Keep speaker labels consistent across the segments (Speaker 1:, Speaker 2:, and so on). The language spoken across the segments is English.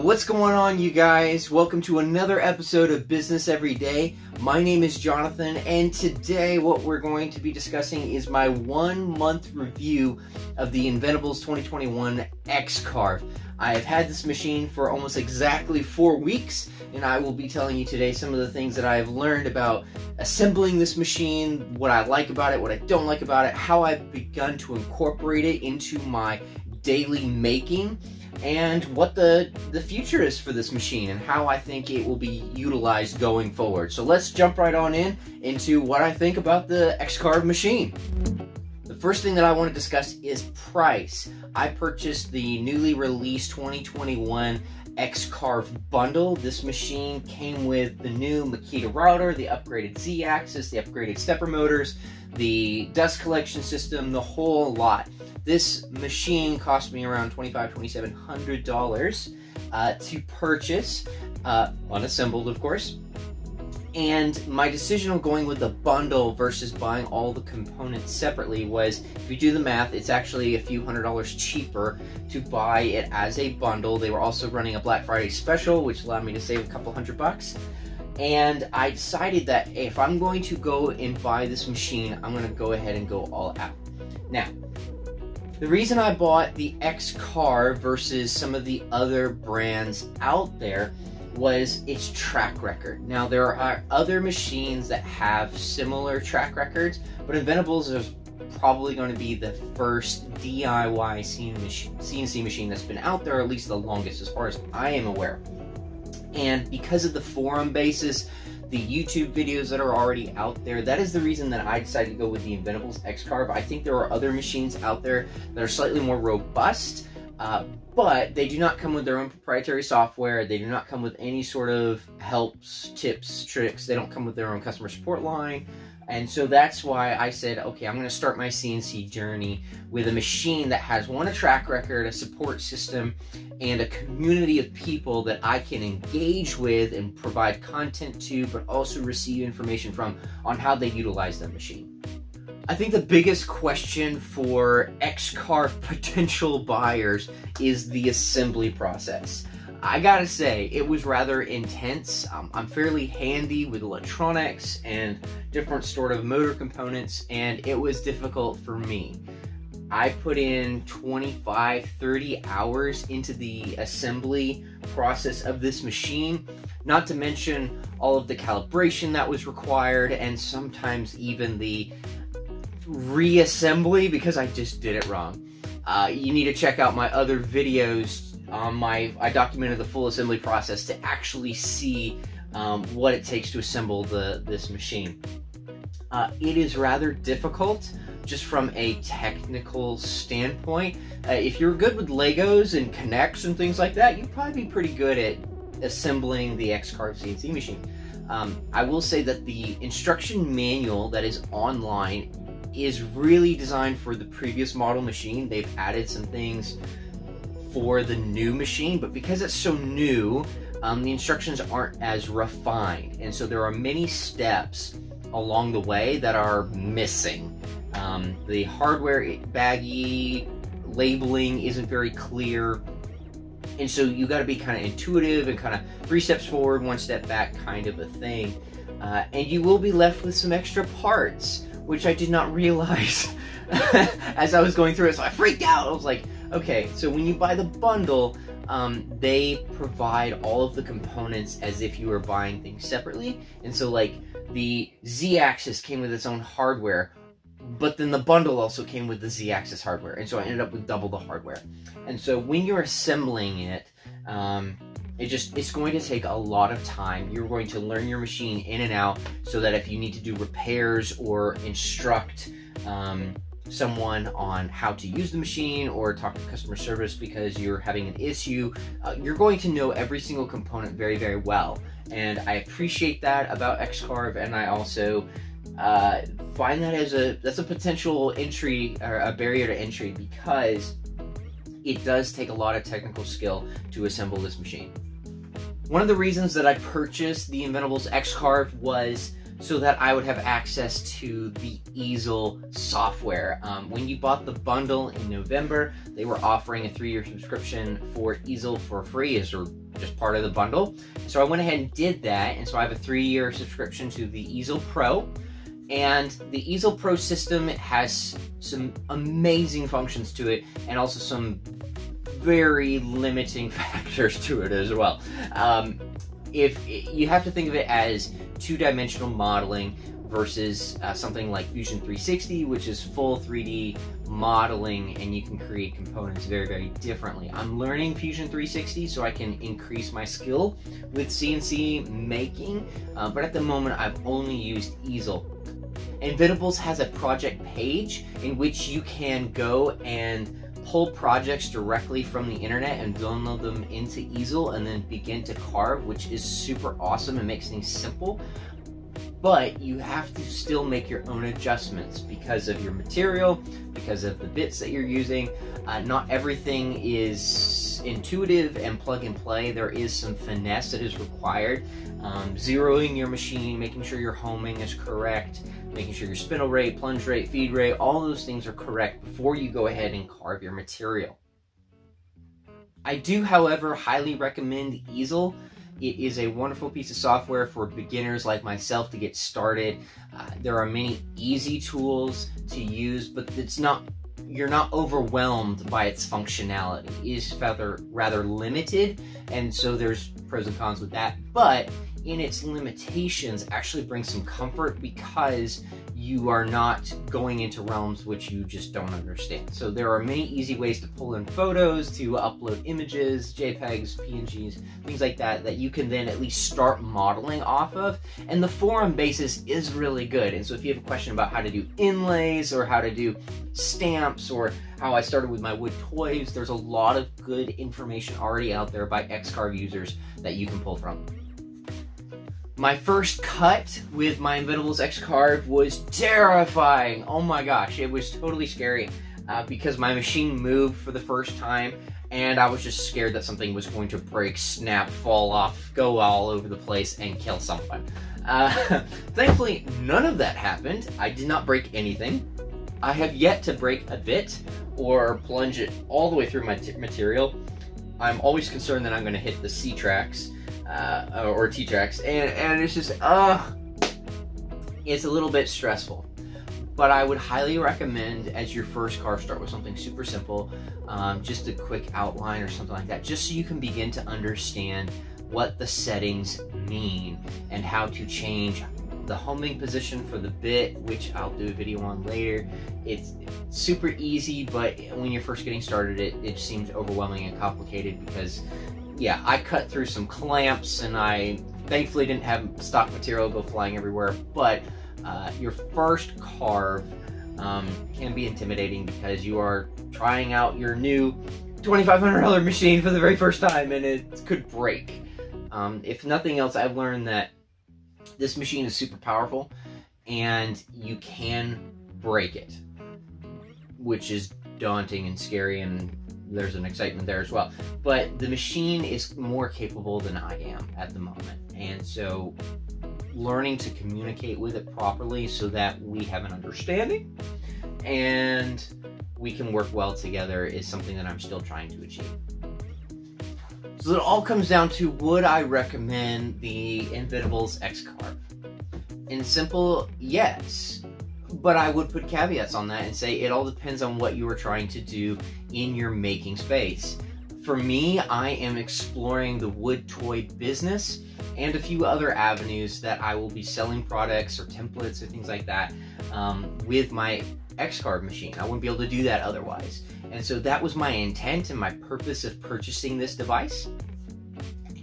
Speaker 1: Well, what's going on, you guys? Welcome to another episode of Business Everyday. My name is Jonathan, and today what we're going to be discussing is my one month review of the Inventables 2021 X Carve. I have had this machine for almost exactly four weeks, and I will be telling you today some of the things that I have learned about assembling this machine, what I like about it, what I don't like about it, how I've begun to incorporate it into my daily making and what the, the future is for this machine and how I think it will be utilized going forward. So let's jump right on in into what I think about the X-Carve machine. The first thing that I want to discuss is price. I purchased the newly released 2021 X-Carve bundle. This machine came with the new Makita router, the upgraded Z-axis, the upgraded stepper motors, the dust collection system, the whole lot. This machine cost me around $2,500, $2,700 uh, to purchase, uh, unassembled of course. And my decision on going with the bundle versus buying all the components separately was, if you do the math, it's actually a few hundred dollars cheaper to buy it as a bundle. They were also running a Black Friday special, which allowed me to save a couple hundred bucks. And I decided that if I'm going to go and buy this machine, I'm going to go ahead and go all out. Now, the reason I bought the X-Carve versus some of the other brands out there was its track record. Now, there are other machines that have similar track records, but Inventables is probably going to be the first DIY CNC machine that's been out there, at least the longest, as far as I am aware. And because of the forum basis, the YouTube videos that are already out there, that is the reason that I decided to go with the Inventables X-Carve. I think there are other machines out there that are slightly more robust, uh, but they do not come with their own proprietary software. They do not come with any sort of helps, tips, tricks. They don't come with their own customer support line. And so that's why I said, okay, I'm going to start my CNC journey with a machine that has one, a track record, a support system, and a community of people that I can engage with and provide content to, but also receive information from on how they utilize the machine. I think the biggest question for X-Carve potential buyers is the assembly process. I gotta say, it was rather intense. Um, I'm fairly handy with electronics and different sort of motor components, and it was difficult for me. I put in 25, 30 hours into the assembly process of this machine, not to mention all of the calibration that was required, and sometimes even the reassembly because I just did it wrong. Uh, you need to check out my other videos um, my I documented the full assembly process to actually see um, what it takes to assemble the this machine. Uh, it is rather difficult just from a technical standpoint. Uh, if you're good with Legos and K'NEX and things like that, you'd probably be pretty good at assembling the X-Carve CNC machine. Um, I will say that the instruction manual that is online is really designed for the previous model machine. They've added some things for the new machine, but because it's so new, um, the instructions aren't as refined. And so there are many steps along the way that are missing. Um, the hardware baggy labeling isn't very clear. And so you got to be kind of intuitive and kind of three steps forward, one step back kind of a thing. Uh, and you will be left with some extra parts, which I did not realize as I was going through it. So I freaked out. I was like, Okay, so when you buy the bundle, um, they provide all of the components as if you were buying things separately. And so, like, the Z axis came with its own hardware, but then the bundle also came with the Z axis hardware. And so I ended up with double the hardware. And so when you're assembling it, um, it just it's going to take a lot of time. You're going to learn your machine in and out so that if you need to do repairs or instruct um, someone on how to use the machine or talk to customer service because you're having an issue, uh, you're going to know every single component very, very well. And I appreciate that about X-Carve, and I also uh, find that as a that's a potential entry or a barrier to entry because it does take a lot of technical skill to assemble this machine. One of the reasons that I purchased the Inventables X-Carve was so that I would have access to the easel software. Um, when you bought the bundle in November, they were offering a three-year subscription for easel for free as just part of the bundle. So I went ahead and did that, and so I have a three-year subscription to the Easel Pro. And the Easel Pro system has some amazing functions to it, and also some very limiting factors to it as well. Um, if you have to think of it as two-dimensional modeling versus uh, something like Fusion 360, which is full 3D modeling and you can create components very, very differently. I'm learning Fusion 360 so I can increase my skill with CNC making, uh, but at the moment I've only used easel. Inventables has a project page in which you can go and pull projects directly from the internet and download them into easel and then begin to carve, which is super awesome and makes things simple. But you have to still make your own adjustments because of your material, because of the bits that you're using. Uh, not everything is intuitive and plug and play. There is some finesse that is required. Um, zeroing your machine, making sure your homing is correct, making sure your spindle rate, plunge rate, feed rate, all those things are correct before you go ahead and carve your material. I do, however, highly recommend Easel. It is a wonderful piece of software for beginners like myself to get started. Uh, there are many easy tools to use, but it's not you're not overwhelmed by its functionality. It is rather rather limited, and so there's pros and cons with that. But in its limitations actually brings some comfort because you are not going into realms which you just don't understand. So there are many easy ways to pull in photos, to upload images, JPEGs, PNGs, things like that, that you can then at least start modeling off of. And the forum basis is really good. And so if you have a question about how to do inlays or how to do stamps or how I started with my wood toys, there's a lot of good information already out there by X-Carve users that you can pull from. My first cut with my Inventables X-Carve was terrifying. Oh my gosh, it was totally scary uh, because my machine moved for the first time and I was just scared that something was going to break, snap, fall off, go all over the place, and kill someone. Uh, thankfully, none of that happened. I did not break anything. I have yet to break a bit or plunge it all the way through my material. I'm always concerned that I'm going to hit the C-tracks uh, or T-Tracks, and, and it's just, uh, it's a little bit stressful. But I would highly recommend as your first car start with something super simple, um, just a quick outline or something like that, just so you can begin to understand what the settings mean and how to change the homing position for the bit, which I'll do a video on later. It's super easy, but when you're first getting started, it, it seems overwhelming and complicated because yeah, I cut through some clamps and I thankfully didn't have stock material go flying everywhere, but uh, your first carve um, can be intimidating because you are trying out your new $2,500 machine for the very first time and it could break. Um, if nothing else, I've learned that this machine is super powerful and you can break it, which is daunting and scary and there's an excitement there as well. But the machine is more capable than I am at the moment. And so learning to communicate with it properly so that we have an understanding and we can work well together is something that I'm still trying to achieve. So it all comes down to would I recommend the Inventables X-Carve? In simple, yes but I would put caveats on that and say it all depends on what you are trying to do in your making space. For me, I am exploring the wood toy business and a few other avenues that I will be selling products or templates or things like that um, with my X-Carve machine. I wouldn't be able to do that otherwise. And so that was my intent and my purpose of purchasing this device.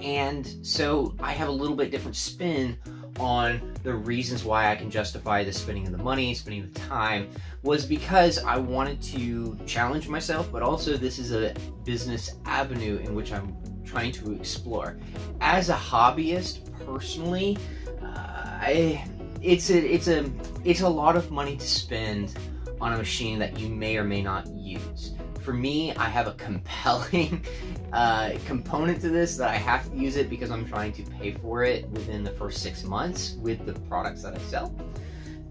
Speaker 1: And so I have a little bit different spin on the reasons why I can justify the spending of the money, spending the time, was because I wanted to challenge myself, but also this is a business avenue in which I'm trying to explore. As a hobbyist, personally, uh, I, it's a it's a it's a lot of money to spend on a machine that you may or may not use for me, I have a compelling uh, component to this that I have to use it because I'm trying to pay for it within the first six months with the products that I sell.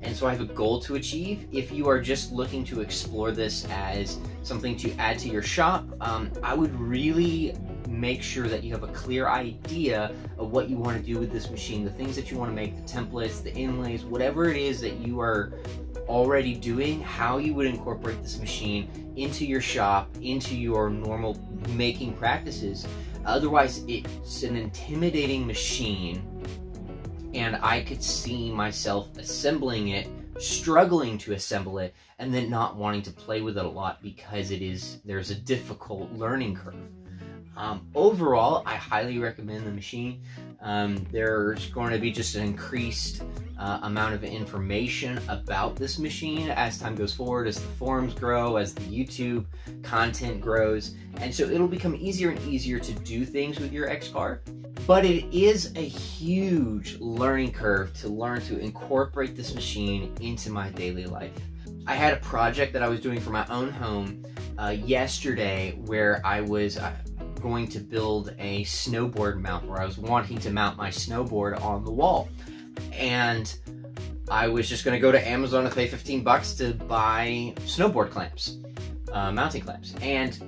Speaker 1: And so I have a goal to achieve. If you are just looking to explore this as something to add to your shop, um, I would really make sure that you have a clear idea of what you want to do with this machine, the things that you want to make, the templates, the inlays, whatever it is that you are already doing, how you would incorporate this machine into your shop, into your normal making practices. Otherwise, it's an intimidating machine, and I could see myself assembling it, struggling to assemble it, and then not wanting to play with it a lot because it is there's a difficult learning curve. Um, overall, I highly recommend the machine. Um, there's going to be just an increased uh, amount of information about this machine as time goes forward, as the forums grow, as the YouTube content grows. And so it'll become easier and easier to do things with your XCarve. But it is a huge learning curve to learn to incorporate this machine into my daily life. I had a project that I was doing for my own home uh, yesterday where I was. Uh, going to build a snowboard mount where I was wanting to mount my snowboard on the wall. And I was just going to go to Amazon and pay 15 bucks to buy snowboard clamps, uh, mounting clamps. And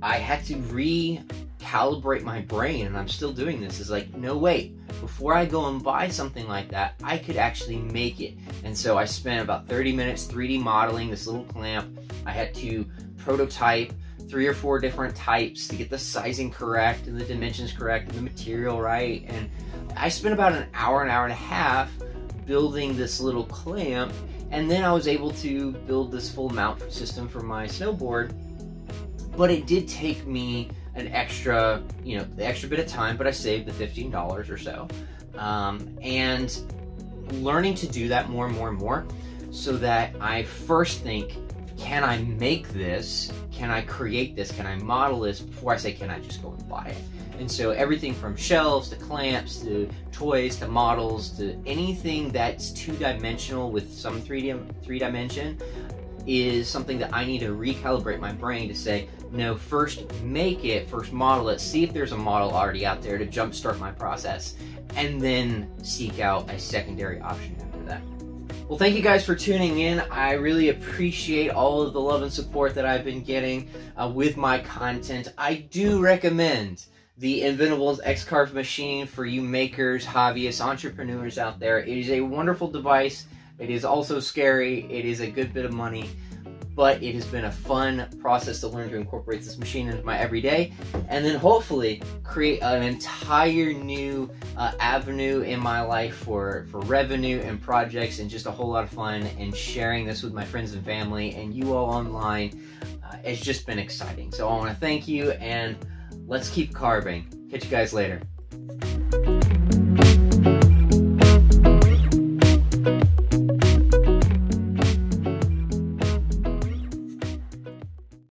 Speaker 1: I had to recalibrate my brain, and I'm still doing this. Is like, no, wait, before I go and buy something like that, I could actually make it. And so I spent about 30 minutes 3D modeling this little clamp. I had to prototype three or four different types to get the sizing correct and the dimensions correct and the material right. And I spent about an hour, an hour and a half building this little clamp. And then I was able to build this full mount system for my snowboard. But it did take me an extra, you know, the extra bit of time, but I saved the $15 or so. Um, and learning to do that more and more and more so that I first think, can I make this? Can I create this? Can I model this before I say, can I just go and buy it? And so everything from shelves to clamps to toys to models to anything that's two dimensional with some 3D, three dimension is something that I need to recalibrate my brain to say, no, first make it, first model it, see if there's a model already out there to jumpstart my process, and then seek out a secondary option. Well, thank you guys for tuning in. I really appreciate all of the love and support that I've been getting uh, with my content. I do recommend the Inventables X-Carve machine for you makers, hobbyists, entrepreneurs out there. It is a wonderful device. It is also scary. It is a good bit of money but it has been a fun process to learn to incorporate this machine into my everyday and then hopefully create an entire new uh, avenue in my life for, for revenue and projects and just a whole lot of fun and sharing this with my friends and family and you all online. Uh, it's just been exciting. So I want to thank you and let's keep carving. Catch you guys later.